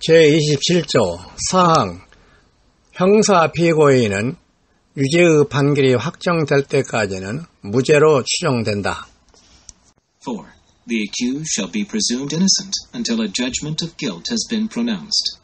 제27조 사항 형사 피고인은 유죄의 판결이 확정될 때까지는 무죄로 추정된다. 4. The accused shall be presumed innocent until a judgment of guilt has been pronounced.